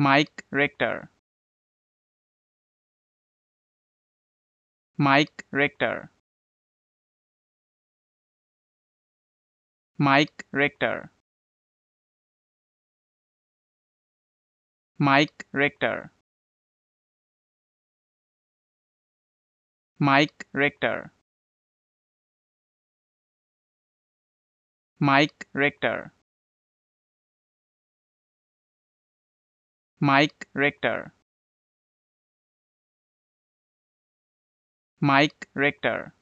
Mike Rector Mike Rector Mike Rector Mike Rector Mike Rector Mike Rector Mike Rector Mike Rector